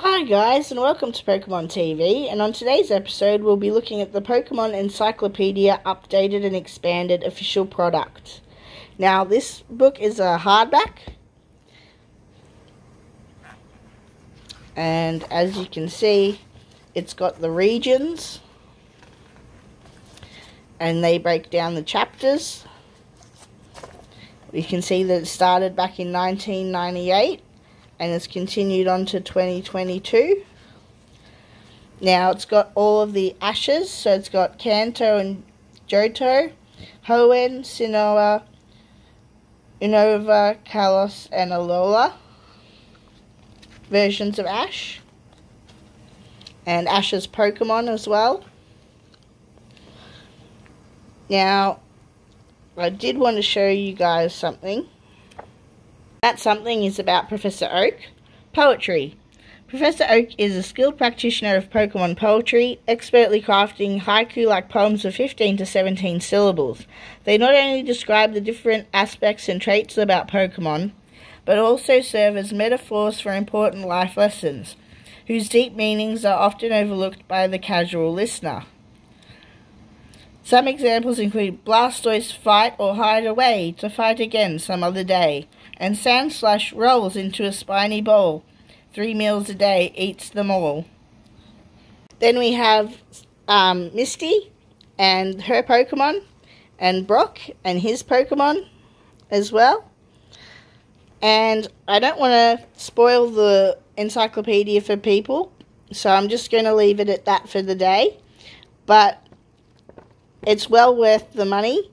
Hi guys and welcome to Pokemon TV and on today's episode we'll be looking at the Pokemon Encyclopedia Updated and Expanded official product. Now this book is a hardback and as you can see it's got the regions and they break down the chapters. You can see that it started back in 1998 and it's continued on to 2022. Now it's got all of the ashes, so it's got Kanto and Johto, Hoenn, Sinnoh, Unova, Kalos, and Alola versions of Ash. And Ash's Pokemon as well. Now, I did want to show you guys something. That something is about Professor Oak. Poetry. Professor Oak is a skilled practitioner of Pokemon poetry, expertly crafting haiku-like poems of 15 to 17 syllables. They not only describe the different aspects and traits about Pokemon, but also serve as metaphors for important life lessons, whose deep meanings are often overlooked by the casual listener. Some examples include Blastoise fight or hide away to fight again some other day, and Sandslash rolls into a spiny ball. Three meals a day, eats them all. Then we have um, Misty and her Pokemon, and Brock and his Pokemon as well. And I don't want to spoil the encyclopedia for people, so I'm just going to leave it at that for the day. But it's well worth the money,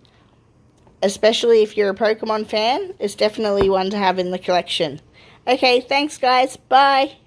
especially if you're a Pokemon fan. It's definitely one to have in the collection. Okay, thanks guys. Bye.